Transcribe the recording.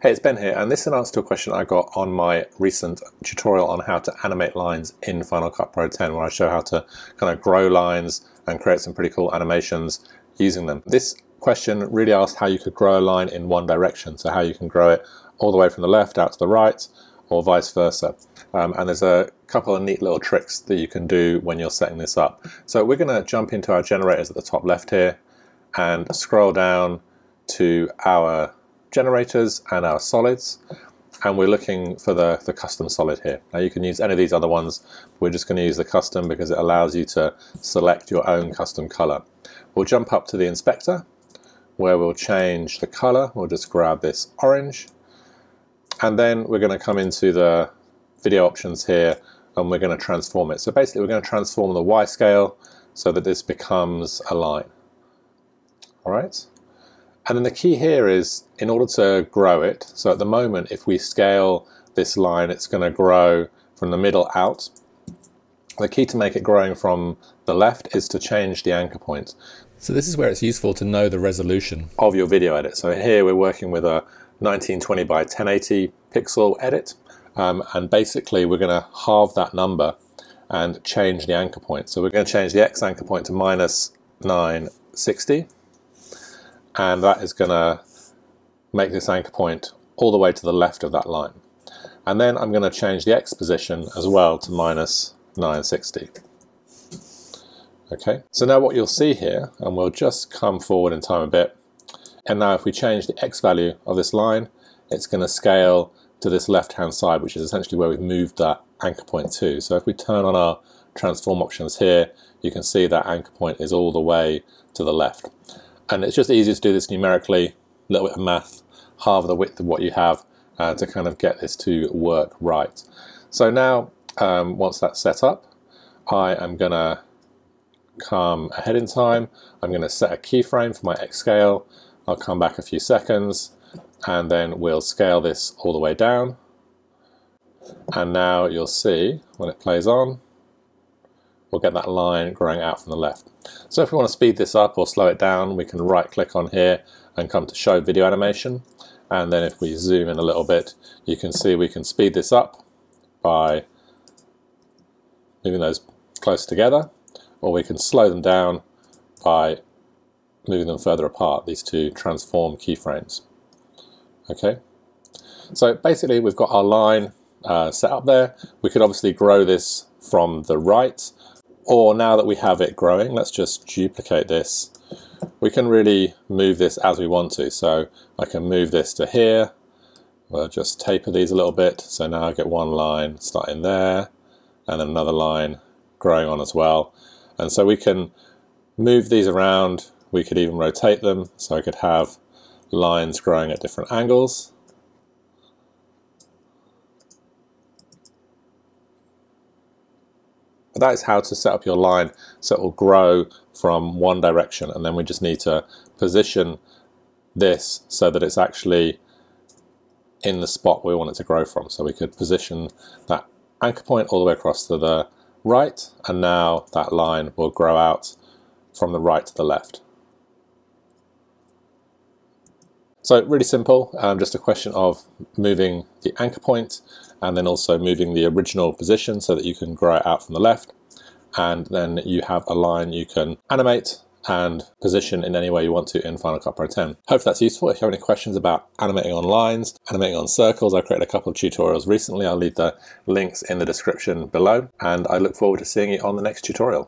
Hey, it's Ben here, and this is an answer to a question I got on my recent tutorial on how to animate lines in Final Cut Pro 10, where I show how to kind of grow lines and create some pretty cool animations using them. This question really asked how you could grow a line in one direction, so how you can grow it all the way from the left out to the right, or vice versa. Um, and there's a couple of neat little tricks that you can do when you're setting this up. So we're going to jump into our generators at the top left here and scroll down to our generators and our solids and we're looking for the, the custom solid here. Now you can use any of these other ones, we're just going to use the custom because it allows you to select your own custom color. We'll jump up to the inspector where we'll change the color, we'll just grab this orange and then we're going to come into the video options here and we're going to transform it. So basically we're going to transform the Y scale so that this becomes a line. Alright, and then the key here is in order to grow it, so at the moment if we scale this line it's going to grow from the middle out. The key to make it growing from the left is to change the anchor point. So this is where it's useful to know the resolution of your video edit. So here we're working with a 1920 by 1080 pixel edit um, and basically we're going to halve that number and change the anchor point. So we're going to change the X anchor point to minus 960 and that is going to make this anchor point all the way to the left of that line. And then I'm going to change the X position as well to minus 960. Okay, so now what you'll see here, and we'll just come forward in time a bit, and now if we change the X value of this line, it's going to scale to this left hand side, which is essentially where we've moved that anchor point to. So if we turn on our transform options here, you can see that anchor point is all the way to the left. And it's just easier to do this numerically, a little bit of math, halve the width of what you have uh, to kind of get this to work right. So now, um, once that's set up, I am to come ahead in time. I'm to set a keyframe for my X scale. I'll come back a few seconds and then we'll scale this all the way down. And now you'll see when it plays on, we'll get that line growing out from the left. So if we want to speed this up or slow it down, we can right click on here and come to show video animation. And then if we zoom in a little bit, you can see we can speed this up by moving those close together, or we can slow them down by moving them further apart, these two transform keyframes. Okay, so basically we've got our line uh, set up there. We could obviously grow this from the right or now that we have it growing, let's just duplicate this. We can really move this as we want to. So I can move this to here. We'll just taper these a little bit. So now I get one line starting there and then another line growing on as well. And so we can move these around. We could even rotate them. So I could have lines growing at different angles. That is how to set up your line so it will grow from one direction and then we just need to position this so that it's actually in the spot we want it to grow from. So we could position that anchor point all the way across to the right and now that line will grow out from the right to the left. So really simple, um, just a question of moving the anchor point and then also moving the original position so that you can grow it out from the left. And then you have a line you can animate and position in any way you want to in Final Cut Pro 10. Hope that's useful. If you have any questions about animating on lines, animating on circles, I created a couple of tutorials recently. I'll leave the links in the description below and I look forward to seeing you on the next tutorial.